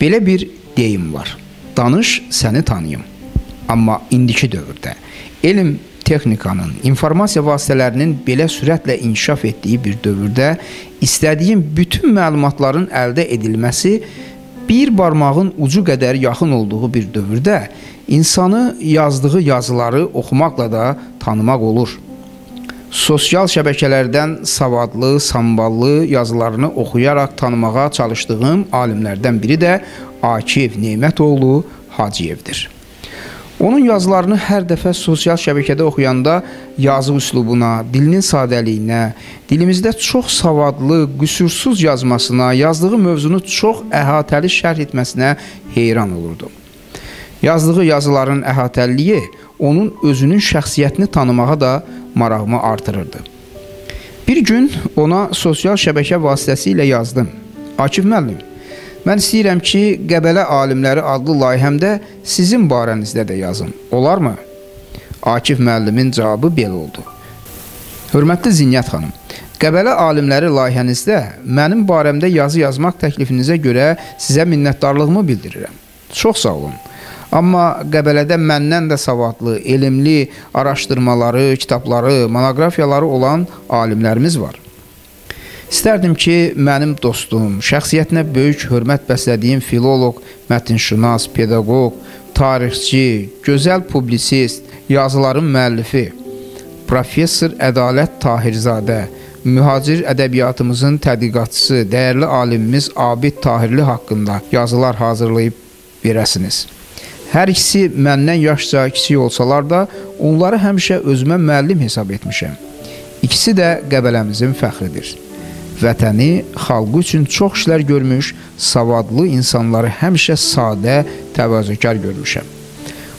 Belə bir deyim var. Danış, səni tanıyım. Amma indiki dövrdə elm texnikanın, informasiya vasitələrinin belə sürətlə inkişaf etdiyi bir dövrdə istədiyin bütün məlumatların əldə edilməsi bir barmağın ucu qədər yaxın olduğu bir dövrdə insanı yazdığı yazıları oxumaqla da tanımaq olur. Sosial şəbəkələrdən savadlı, samballı yazılarını oxuyaraq tanımağa çalışdığım alimlərdən biri də Akif Nemətoğlu Hacıyevdir. Onun yazılarını hər dəfə sosial şəbəkədə oxuyanda yazı üslubuna, dilinin sadəliyinə, dilimizdə çox savadlı, qüsursuz yazmasına, yazdığı mövzunu çox əhatəli şərh etməsinə heyran olurdum. Yazdığı yazıların əhatəliliyi onun özünün şəxsiyyətini tanımağa da marağımı artırırdı. Bir gün ona sosial şəbəkə vasitəsilə yazdım. Akif müəllim, mən istəyirəm ki, Qəbələ alimləri adlı layihəmdə sizin barənizdə də yazım. Olarmı? Akif müəllimin cavabı belə oldu. Hörmətli Zinyət xanım, Qəbələ alimləri layihənizdə mənim barəmdə yazı yazmaq təklifinizə görə sizə minnətdarlığımı bildirirəm. Çox sağ olun. Amma Qəbələdə məndən də savadlı, elmli araşdırmaları, kitabları, monoqrafiyaları olan alimlərimiz var. İstərdim ki, mənim dostum, şəxsiyyətinə böyük hörmət bəslədiyim filoloq, mətinşünas, pedaqoq, tarixçi, gözəl publisist, yazıların müəllifi, professor Ədalət Tahirzadə, mühacir ədəbiyyatımızın tədqiqatçısı, dəyərli alimimiz Abid Tahirli haqqında yazılar hazırlayıb verəsiniz. Hər ikisi məndən yaşca kiçik olsalar da, onları həmişə özümə müəllim hesab etmişəm. İkisi də Qəbələmizin fəxridir. Vətəni, xalqı üçün çox işlər görmüş, savadlı insanları həmişə sadə, təvazökar görmüşəm.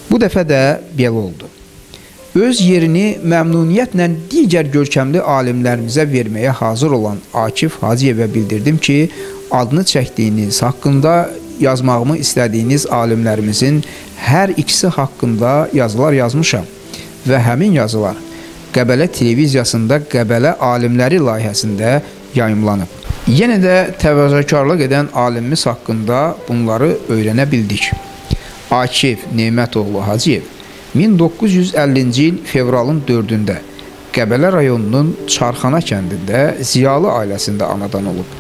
Bu dəfə də belə oldu. Öz yerini məmnuniyyətlə digər görkəmli alimlərimizə verməyə hazır olan Akif Hacıyevə bildirdim ki, adını çəkdiyiniz, haqqında yazmağımı istədiyiniz alimlərimizin hər ikisi haqqında yazılar yazmışam və həmin yazılar Qəbələ televiziyasında Qəbələ alimləri layihəsində yayımlanıb. Yenə də təvəzzəkarlıq edən alimimiz haqqında bunları öyrənə bildik. Akif Nemətoğlu Hacıyev 1950-ci il fevralın 4-də Qəbələ rayonunun Çarxana kəndində ziyalı ailəsində anadan olub.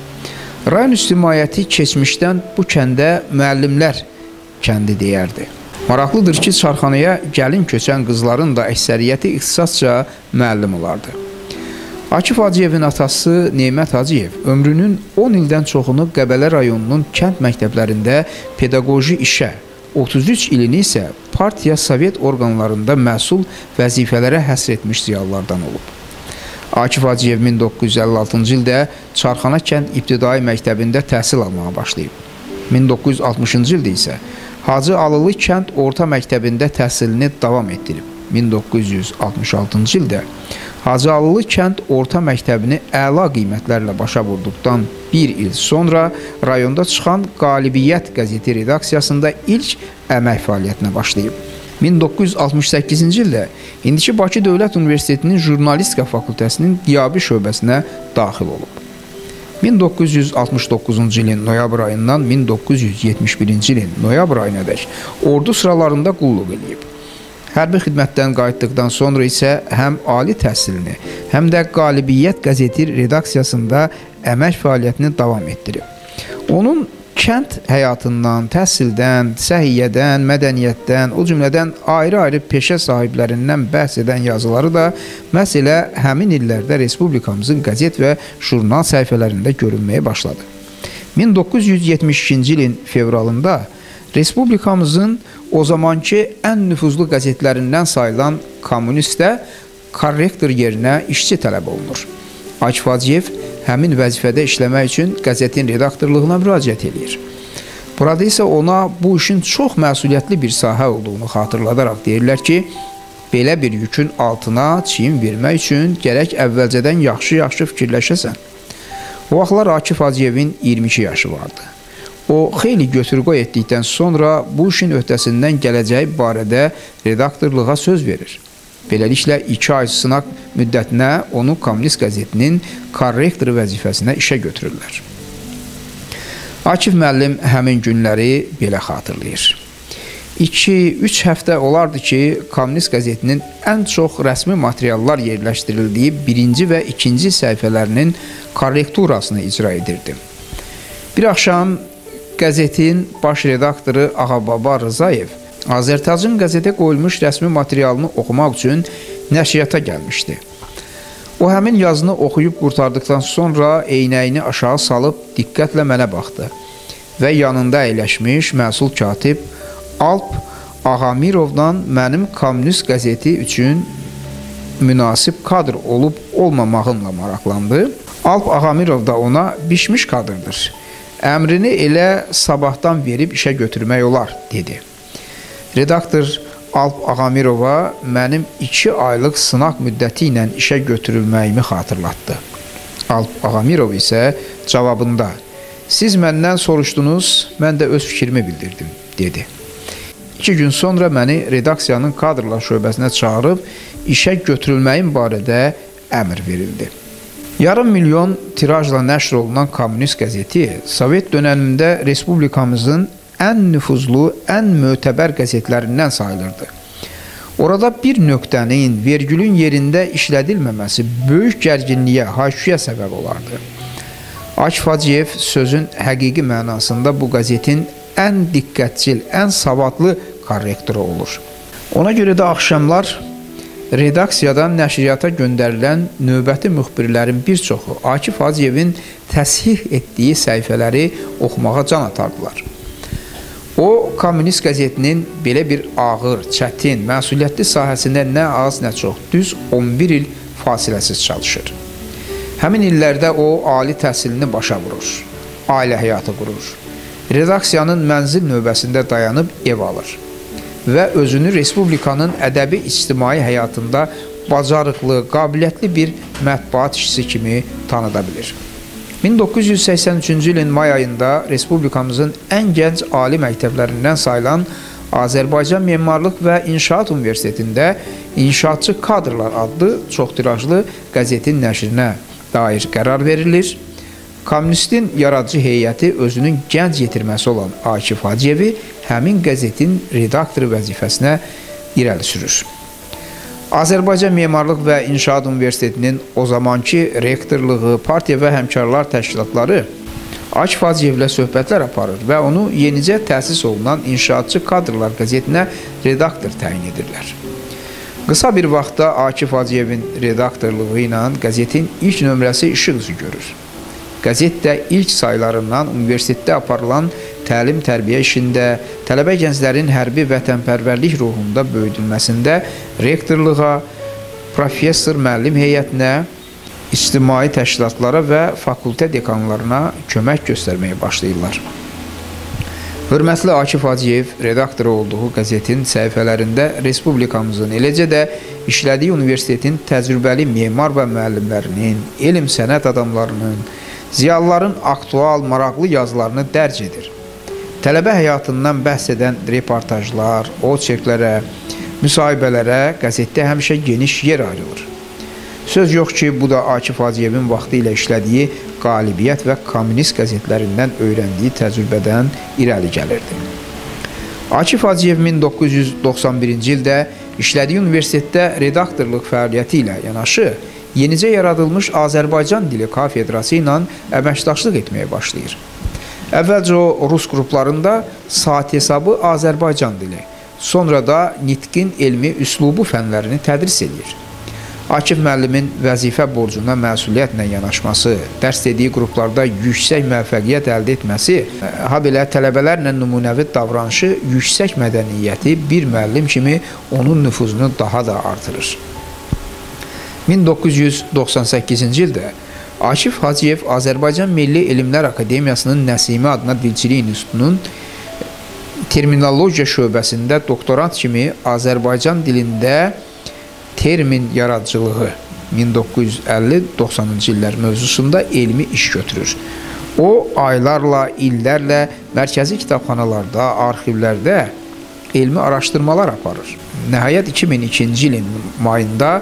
Rayon ictimaiyyəti keçmişdən bu kəndə müəllimlər kəndi deyərdi. Maraqlıdır ki, çarxanaya gəlin köçən qızların da əksəriyyəti ixtisasca müəllim olardı. Akif Hacıyevin atası Neymət Hacıyev ömrünün 10 ildən çoxunu Qəbələ rayonunun kənd məktəblərində pedaqoji işə, 33 ilini isə partiya sovet orqanlarında məsul vəzifələrə həsr etmiş ziyalılardan olub. Akif Hacıyev 1956-cı ildə Çarxana kənd İbtidai məktəbində təhsil almağa başlayıb. 1960-cı ildə isə Hacı Alılı kənd orta məktəbində təhsilini davam etdirib. 1966-cı ildə Hacı Alılı kənd orta məktəbini əla qiymətlərlə başa vurduqdan bir il sonra rayonda çıxan Qalibiyyət qəzeti redaksiyasında ilk əmək fəaliyyətinə başlayıb. 1968-ci ildə indiki Bakı Dövlət Universitetinin Jurnalistika fakültəsinin qiyabi şöbəsinə daxil olub. 1969-cu ilin noyabr ayından 1971-ci ilin noyabr ayınadək ordu sıralarında qulluq edib. Hərbi xidmətdən qayıtdıqdan sonra isə həm ali təhsilini, həm də Qalibiyyət qəzeti redaksiyasında əmək fəaliyyətini davam etdirib. Onun kənd həyatından, təhsildən, səhiyyədən, mədəniyyətdən, o cümlədən ayrı-ayrı peşə sahiblərindən bəhs edən yazıları da məhz elə həmin illərdə respublikamızın qəzet və jurnal səhifələrində görünməyə başladı. 1972-ci ilin fevralında respublikamızın o zamanki ən nüfuzlu qəzetlərindən sayılan Kommunistdə korrektor yerinə işçi tələb olunur. Akif Hacıyev həmin vəzifədə işləmək üçün qəzetin redaktorluğuna müraciət edir. Burada isə ona bu işin çox məsuliyyətli bir sahə olduğunu xatırladaraq deyirlər ki, belə bir yükün altına çiyin vermək üçün gərək əvvəlcədən yaxşı-yaxşı fikirləşəsən. O vaxtlar Akif Hacıyevin 22 yaşı vardı. O xeyli götür-qoy etdikdən sonra bu işin öhdəsindən gələcəyi barədə redaktorluğa söz verir. Beləliklə 2 ay sınaq müddətinə onu Kommunist qəzetinin korrektoru vəzifəsinə işə götürürlər. Akif müəllim həmin günləri belə xatırlayır. 2-3 həftə olardı ki, Kommunist qəzetinin ən çox rəsmi materiallar yerləşdirildiyi birinci və ikinci səhifələrinin korrekturasını icra edirdim. Bir axşam qəzetin baş redaktoru Ağababa Rızayev Azərtacın qəzetə qoyulmuş rəsmi materialını oxumaq üçün nəşriyyata gəlmişdi. O həmin yazını oxuyub qurtardıqdan sonra eynəyini aşağı salıb diqqətlə mənə baxdı və yanında əyləşmiş məsul katib Alp Ağamirovdan mənim kommunist qəzeti üçün münasib kadr olub olmamağımla maraqlandı. Alp Ağamirov da ona bişmiş kadrdır. Əmrini elə sabahdan verib işə götürmək olar, dedi. Redaktor Alp Ağamirova mənim 2 aylıq sınaq müddəti ilə işə götürülməyimi xatırlatdı. Alp Ağamirov isə cavabında Siz məndən soruşdunuz, mən də öz fikrimi bildirdim, dedi. İki gün sonra məni redaksiyanın kadrlar şöbəsinə çağırıb işə götürülməyim barədə əmr verildi. Yarım milyon tirajla nəşr olunan Kommunist qəzeti Sovet dönəmində respublikamızın ən nüfuzlu, ən mötəbər qəzetlərindən sayılırdı. Orada bir nöqtənin, vergülün yerində işlədilməməsi böyük gərginliyə, haşiyə səbəb olardı. Akif Hacıyev sözün həqiqi mənasında bu qəzetin ən diqqətcil, ən savadlı korrektoru olur. Ona görə də axşamlar redaksiyadan nəşriyyata göndərilən növbəti müxbirlərin bir çoxu Akif Hacıyevin təshih etdiyi səhifələri oxumağa can atardılar. O, Kommunist qəzetinin belə bir ağır, çətin, məsuliyyətli sahəsində nə az, nə çox, düz 11 il fasiləsiz çalışır. Həmin illərdə o, ali təhsilini başa vurur, ailə həyatı qurur. Redaksiyanın mənzil növbəsində dayanıb ev alır və özünü respublikanın ədəbi ictimai həyatında bacarıqlı, qabiliyyətli bir mətbuat işçisi kimi tanıda bilir. 1983-cü ilin may ayında respublikamızın ən gənc ali məktəblərindən sayılan Azərbaycan Memarlıq və İnşaat Universitetində İnşaatçı Kadrlar adlı çox tirajlı qəzetin nəşrinə dair qərar verilir. Kommunistin yaradıcı heyəti özünün gənc yetirməsi olan Akif Hacıyevi həmin qəzetin redaktoru vəzifəsinə irəli sürür. Azərbaycan Memarlıq və İnşaat Universitetinin o zamanki rektorluğu, partiya və həmkarlar təşkilatları Akif Hacıyevlə söhbətlər aparır və onu yenicə təsis olunan İnşaatçı Kadrlar qəzetinə redaktor təyin edirlər. Qısa bir vaxtda Akif Hacıyevin redaktorluğu ilə qəzetin ilk nömrəsi işıq üzü görür. Qəzet də ilk saylarından universitetdə aparılan təlim-tərbiyə işində, tələbə gənclərin hərbi vətənpərvərlik ruhunda böyüdülməsində rektorluğa, professor müəllim heyətinə, ictimai təşkilatlara və fakültə dekanlarına kömək göstərməyə başlayırlar. Hörmətli Akif Hacıyev redaktoru olduğu qəzetin səhifələrində respublikamızın, eləcə də işlədiyi universitetin təcrübəli memar və müəllimlərinin, elm sənət adamlarının, ziyalıların aktual, maraqlı yazılarını dərc edir tələbə həyatından bəhs edən reportajlar, oçerklərə, müsahibələrə qəzetdə həmişə geniş yer ayrılır. Söz yox ki, bu da Akif Hacıyevin vaxtı ilə işlədiyi qalibiyyət və kommunist qəzetlərindən öyrəndiyi təcrübədən irəli gəlirdi. Akif Hacıyev 1991-ci ildə işlədiyi universitetdə redaktorluq fəaliyyəti ilə yanaşı, yenicə yaradılmış Azərbaycan dili kafedrası ilə əməkdaşlıq etməyə başlayır. Əvvəlcə o rus qruplarında saat hesabı Azərbaycan dili, sonra da nitqin elmi üslubu fənlərini tədris edir. Akif müəllimin vəzifə borcuna məsuliyyətlə yanaşması, dərs dediyi qruplarda yüksək müvəffəqiyyət əldə etməsi, ha belə tələbələrlə nümunəvi davranışı, yüksək mədəniyyəti bir müəllim kimi onun nüfuzunu daha da artırır. 1998-ci ildə Akif Hacıyev Azərbaycan Milli Elmlər Akademiyasının Nəsimi adına Dilçilik İnstitutunun terminologiya şöbəsində doktorant kimi Azərbaycan dilində termin yaradıcılığı 1950-90-cı illər mövzusunda elmi iş götürür. O aylarla, illərlə mərkəzi kitabxanalarda, arxivlərdə elmi araşdırmalar aparır. Nəhayət 2002-ci ilin mayında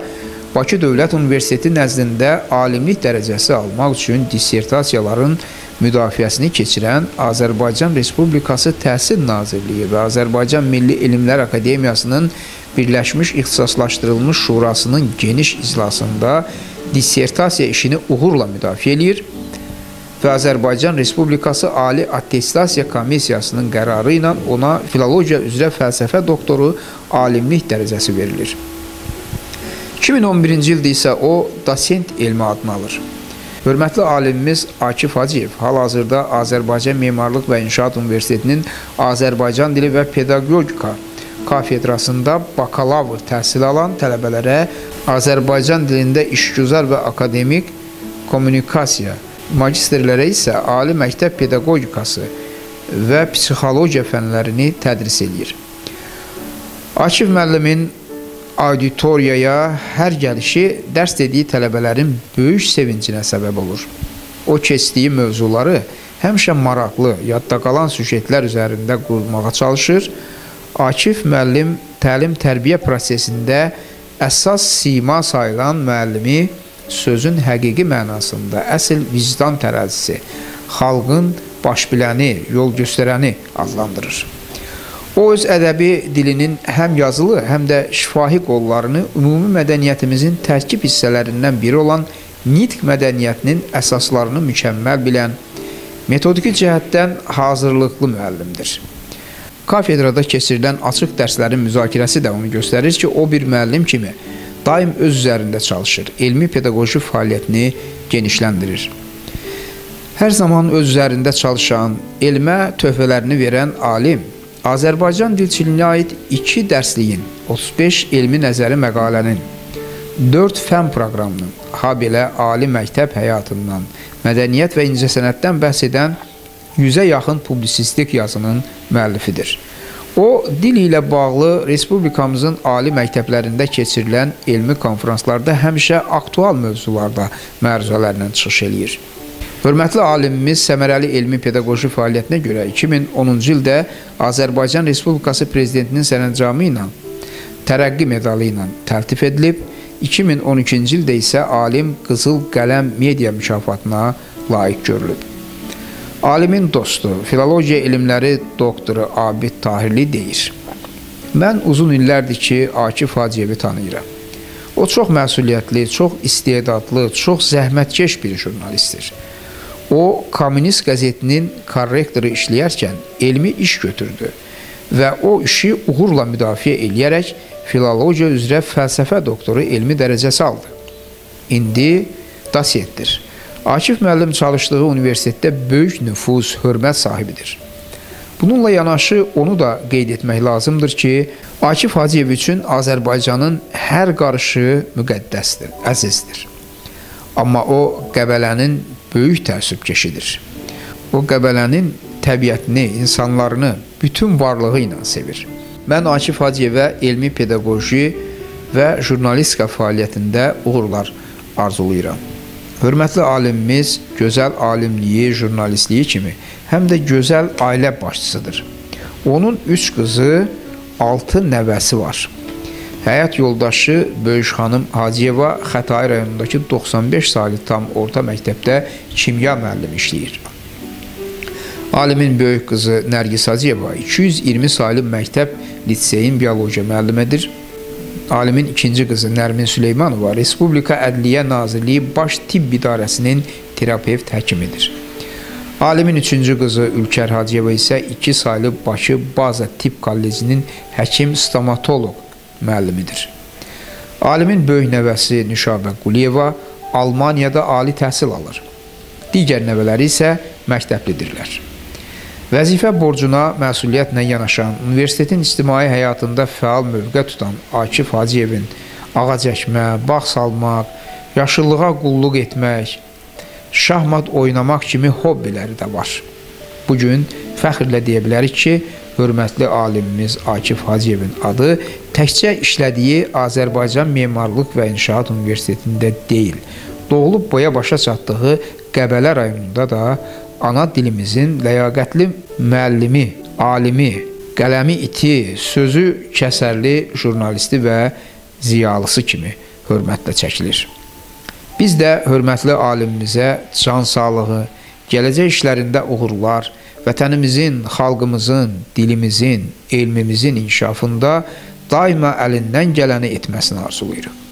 Bakı Dövlət Universiteti nəzdində alimlik dərəcəsi almaq üçün dissertasiyaların müdafiəsini keçirən Azərbaycan Respublikası Təhsil Nazirliyi və Azərbaycan Milli Elmlər Akademiyasının Birləşmiş İxtisaslaşdırılmış Şurasının geniş iclasında dissertasiya işini uğurla müdafiə edir və Azərbaycan Respublikası Ali Attestasiya Komissiyasının qərarı ilə ona filologiya üzrə fəlsəfə doktoru alimlik dərəcəsi verilir. 2011-ci ildə isə o dosent elmi adını alır. Hörmətli alimimiz Akif Hacıyev hal-hazırda Azərbaycan Memarlıq və İnşaat Universitetinin Azərbaycan dili və pedaqogika kafedrasında bakalavr təhsil alan tələbələrə Azərbaycan dilində işgüzar və akademik kommunikasiya, magistrlərə isə ali məktəb pedaqogikası və psixologiya fənlərini tədris edir. Akif müəllimin auditoriyaya hər gəlişi dərs dediyi tələbələrin böyük sevincinə səbəb olur. O keçdiyi mövzuları həmişə maraqlı, yadda qalan süjetlər üzərində qurmağa çalışır. Akif müəllim təlim-tərbiyə prosesində əsas sima sayılan müəllimi sözün həqiqi mənasında əsl vicdan tərəzisi, xalqın başbiləni, yol göstərəni adlandırır. O öz ədəbi dilinin həm yazılı, həm də şifahi qollarını ümumi mədəniyyətimizin tərkib hissələrindən biri olan nitq mədəniyyətinin əsaslarını mükəmməl bilən, metodiki cəhətdən hazırlıqlı müəllimdir. Kafedrada keçirilən açıq dərslərin müzakirəsi də onu göstərir ki, o bir müəllim kimi daim öz üzərində çalışır, elmi pedaqoji fəaliyyətini genişləndirir. Hər zaman öz üzərində çalışan, elmə töhfələrini verən alim Azərbaycan dilçiliyinə aid 2 dərsliyin, 35 elmi nəzəri məqalənin, 4 fən proqramının, ha belə ali məktəb həyatından, mədəniyyət və incəsənətdən bəhs edən 100-ə yaxın publisistik yazının müəllifidir. O, dil ilə bağlı respublikamızın ali məktəblərində keçirilən elmi konferanslarda həmişə aktual mövzularda məruzələrlə çıxış eləyir. Hörmətli alimimiz səmərəli elmi pedaqoji fəaliyyətinə görə 2010-cu ildə Azərbaycan Respublikası Prezidentinin sərəncamı ilə tərəqqi medalı ilə təltif edilib, 2012-ci ildə isə alim Qızıl Qələm Media mükafatına layiq görülüb. Alimin dostu, filologiya elmləri doktoru Abid Tahirli deyir. Mən uzun illərdir ki, Akif Hacıyevi tanıyıram. O çox məsuliyyətli, çox istedadlı, çox zəhmətkeş bir jurnalistdir. O, Kommunist qəzetinin korrektoru işləyərkən elmi iş götürdü və o işi uğurla müdafiə eləyərək filologiya üzrə fəlsəfə doktoru elmi dərəcəsi aldı. İndi dosentdir. Akif müəllim çalışdığı universitetdə böyük nüfuz, hörmət sahibidir. Bununla yanaşı onu da qeyd etmək lazımdır ki, Akif Hacıyev üçün Azərbaycanın hər qarışı müqəddəsdir, əzizdir. Amma o Qəbələnin böyük təəssübkeşidir. O Qəbələnin təbiətini, insanlarını bütün varlığı ilə sevir. Mən Akif Hacıyevə elmi pedaqoji və jurnalistika fəaliyyətində uğurlar arzulayıram. Hörmətli alimimiz gözəl alimliyi, jurnalistliyi kimi həm də gözəl ailə başçısıdır. Onun üç qızı, altı nəvəsi var. Həyat yoldaşı Böyük xanım Hacıyeva Xətai rayonundakı 95 saylı tam orta məktəbdə kimya müəllimi işləyir. Alimin böyük qızı Nərgis Hacıyeva 220 saylı məktəb litseyin biologiya müəllimidir. Alimin ikinci qızı Nərmin Süleymanova Respublika Ədliyyə Nazirliyi Baş Tibb İdarəsinin terapevt həkimidir. Alimin üçüncü qızı Ülkər Hacıyeva isə 2 saylı Bakı Baza Tibb Kollecinin həkim stomatoloq müəllimidir. Alimin böyük nəvəsi Nüşabə Quliyeva Almaniyada ali təhsil alır. Digər nəvələri isə məktəblidirlər. Vəzifə borcuna məsuliyyətlə yanaşan, universitetin ictimai həyatında fəal mövqə tutan Akif Hacıyevin ağac əkmə, bağ salmaq, yaşıllığa qulluq etmək, şahmat oynamaq kimi hobbiləri də var. Bugün fəxrlə deyə bilərik ki, hörmətli alimimiz Akif Hacıyevin adı təkcə işlədiyi Azərbaycan Memarlıq və İnşaat Universitetində deyil, doğulub boya başa çatdığı Qəbələ rayonunda da ana dilimizin ləyaqətli müəllimi, alimi, qələmi iti, sözü kəsərli jurnalisti və ziyalısı kimi hörmətlə çəkilir. Biz də hörmətli alimimizə can sağlığı, gələcək işlərində uğurlar, vətənimizin, xalqımızın, dilimizin, elmimizin inkişafında daima əlindən gələni etməsini arzulayırıq.